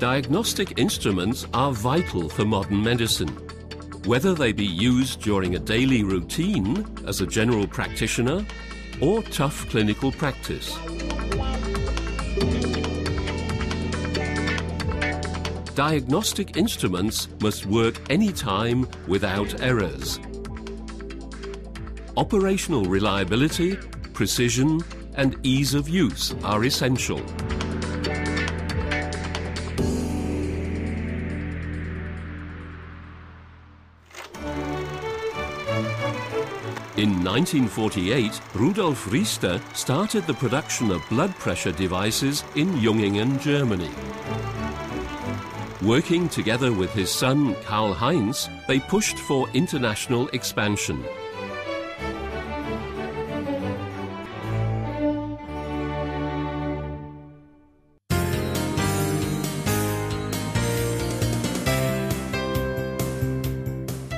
Diagnostic instruments are vital for modern medicine. Whether they be used during a daily routine as a general practitioner or tough clinical practice. Diagnostic instruments must work anytime without errors. Operational reliability, precision and ease of use are essential. In 1948, Rudolf Riester started the production of blood pressure devices in Jungingen, Germany. Working together with his son Karl Heinz, they pushed for international expansion.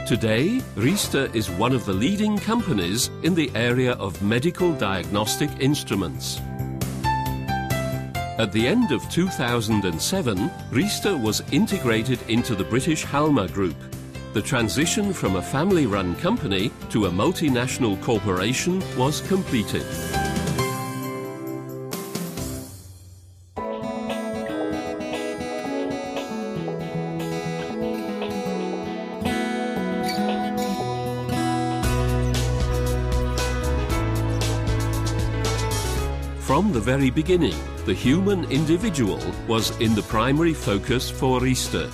Today, Riester is one of the leading companies in the area of medical diagnostic instruments. At the end of 2007, Riester was integrated into the British Halma Group. The transition from a family-run company to a multinational corporation was completed. From the very beginning, the human individual was in the primary focus for Riester.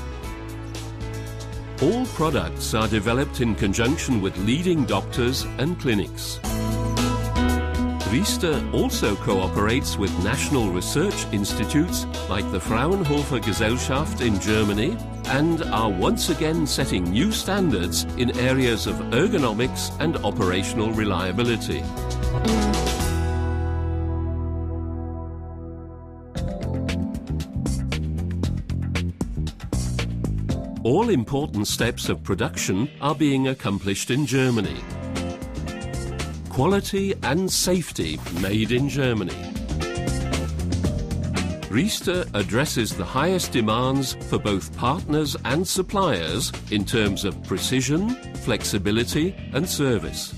All products are developed in conjunction with leading doctors and clinics. Riester also cooperates with national research institutes like the Fraunhofer Gesellschaft in Germany and are once again setting new standards in areas of ergonomics and operational reliability. All important steps of production are being accomplished in Germany. Quality and safety made in Germany. Riester addresses the highest demands for both partners and suppliers in terms of precision, flexibility and service.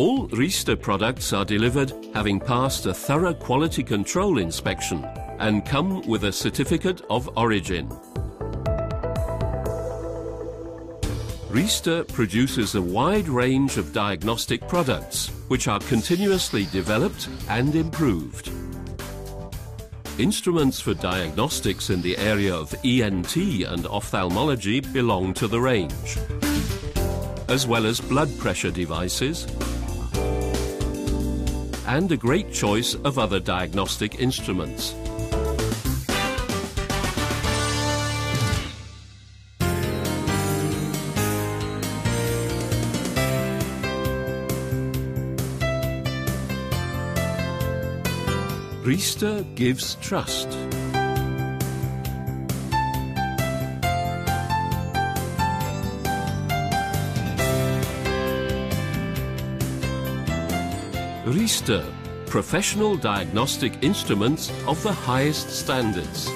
All Riester products are delivered having passed a thorough quality control inspection and come with a certificate of origin. Riester produces a wide range of diagnostic products which are continuously developed and improved. Instruments for diagnostics in the area of ENT and ophthalmology belong to the range, as well as blood pressure devices, and a great choice of other diagnostic instruments. Riester gives trust. Riester, professional diagnostic instruments of the highest standards.